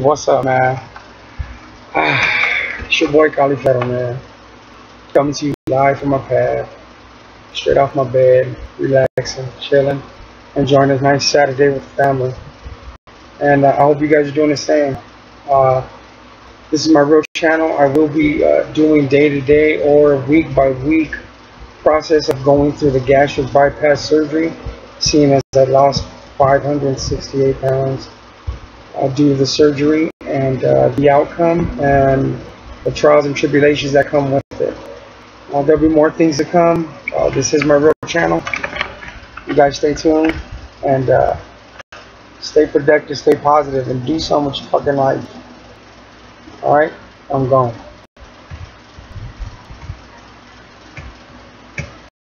What's up, man? Ah, it's your boy Califero, man. Coming to you live from my pad, straight off my bed, relaxing, chilling, and enjoying this nice Saturday with the family. And uh, I hope you guys are doing the same. Uh, this is my real channel. I will be uh, doing day to day or week by week process of going through the gastric bypass surgery, seeing as I lost 568 pounds uh, due the surgery and uh, the outcome and the trials and tribulations that come with it. Uh, there'll be more things to come. Uh, this is my real channel. You guys stay tuned and uh, stay productive, stay positive, and do with your fucking life. Alright? I'm gone.